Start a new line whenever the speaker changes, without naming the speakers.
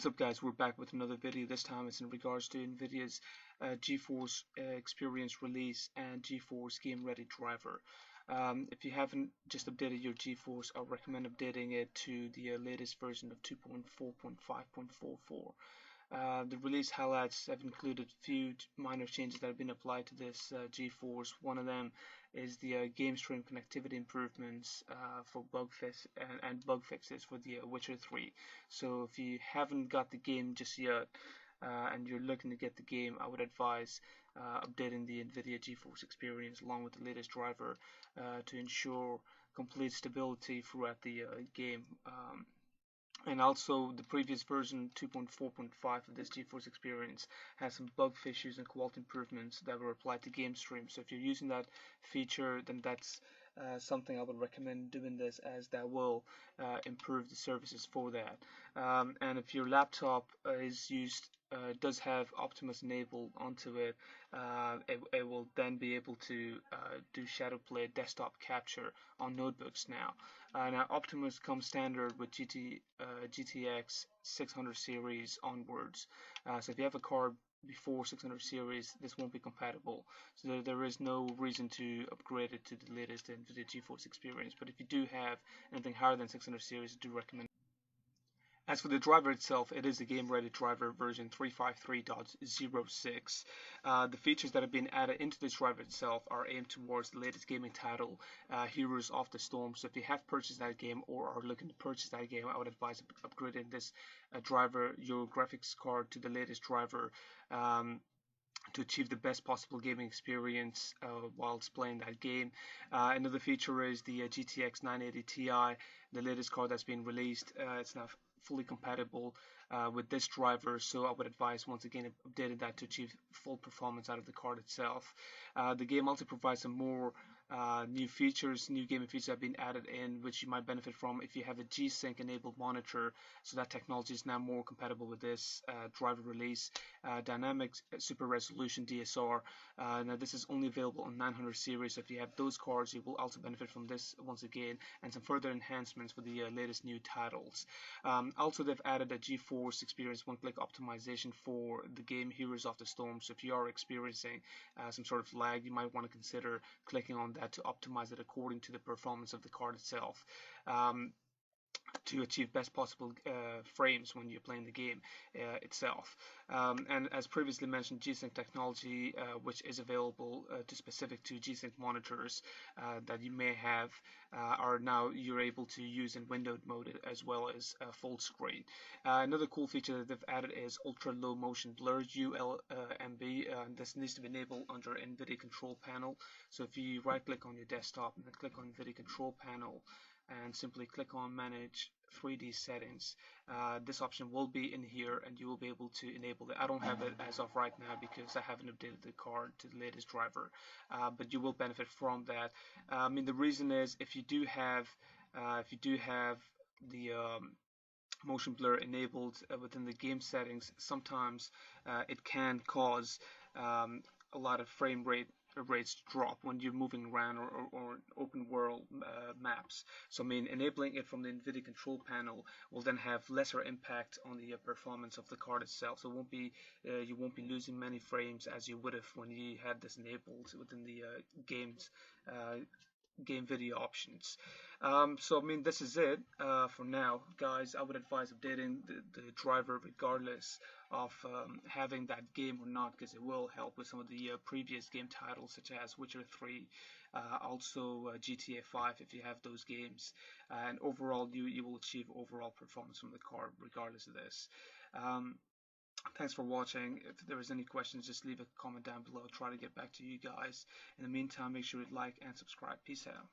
What's up guys, we're back with another video. This time it's in regards to NVIDIA's uh, GeForce uh, Experience release and GeForce Game Ready driver. Um, if you haven't just updated your GeForce, I recommend updating it to the uh, latest version of 2.4.5.44. Uh, the release highlights have included a few minor changes that have been applied to this uh, GeForce. One of them is the uh, game stream connectivity improvements uh, for bug fix and, and, bug fixes for the uh, Witcher 3. So if you haven't got the game just yet and you're looking to get the game, I would advise updating the NVIDIA GeForce experience along with the latest driver to ensure complete stability throughout the game. Um, and also the previous version 2.4.5 of this GeForce experience has some bug fixes and quality improvements that were applied to game stream so if you're using that feature then that's uh, something I would recommend doing this as that will uh, improve the services for that. Um, and if your laptop is used uh, does have Optimus enabled onto it, uh, it, it, will then be able to uh, do ShadowPlay desktop capture on notebooks now. Uh, now Optimus comes standard with GT, uh, GTX 600 series onwards. Uh, so if you have a card before 600 series, this won't be compatible. So there, there is no reason to upgrade it to the latest NVIDIA GeForce experience. But if you do have anything higher than 600 series, I do recommend as for the driver itself, it is the game-ready driver version 353.06. Uh, the features that have been added into this driver itself are aimed towards the latest gaming title, uh, Heroes of the Storm. So if you have purchased that game or are looking to purchase that game, I would advise upgrading this uh, driver, your graphics card to the latest driver. Um, to achieve the best possible gaming experience uh, whilst playing that game. Uh, another feature is the uh, GTX 980 Ti, the latest card that's been released. Uh, it's now fully compatible uh, with this driver so I would advise once again updating that to achieve full performance out of the card itself. Uh, the game also provides some more uh, new features, new gaming features have been added in, which you might benefit from if you have a G-Sync enabled monitor. So that technology is now more compatible with this uh, driver release. Uh, dynamic Super Resolution DSR. Uh, now this is only available on 900 series. So if you have those cards, you will also benefit from this once again, and some further enhancements for the uh, latest new titles. Um, also, they've added a GeForce Experience one-click optimization for the game Heroes of the Storm. So if you are experiencing uh, some sort of lag, you might want to consider clicking on that to optimize it according to the performance of the card itself. Um, to achieve best possible uh, frames when you're playing the game uh, itself. Um, and as previously mentioned, G-Sync technology, uh, which is available uh, to specific to G-Sync monitors uh, that you may have, uh, are now you're able to use in windowed mode as well as full screen. another cool feature that they've added is ultra low motion blur ULMB. this needs to be enabled under NVIDIA Control Panel. So if you right click on your desktop and then click on NVIDIA Control Panel, and simply click on manage 3D settings. Uh, this option will be in here and you will be able to enable it. I don't have it as of right now because I haven't updated the card to the latest driver, uh, but you will benefit from that. Uh, I mean, the reason is if you do have uh, if you do have the um, motion blur enabled uh, within the game settings, sometimes uh, it can cause um, a lot of frame rate rates drop when you're moving around or, or, or open world maps. So I mean enabling it from the NVIDIA control panel will then have lesser impact on the uh, performance of the card itself. So it won't be uh, you won't be losing many frames as you would have when you had this enabled within the uh, game's game video options. Um, so I mean this is it uh, for now guys I would advise updating the, the driver regardless of um, having that game or not because it will help with some of the uh, previous game titles such as Witcher 3 uh, also uh, GTA 5 if you have those games and overall you, you will achieve overall performance from the card regardless of this. Um, Thanks for watching. If there is any questions, just leave a comment down below. I'll try to get back to you guys. In the meantime, make sure you like and subscribe. Peace out.